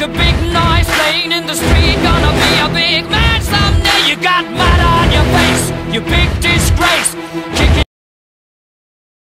make a big noise playing in the street Gonna be a big man someday. You got mud on your face, you big disgrace.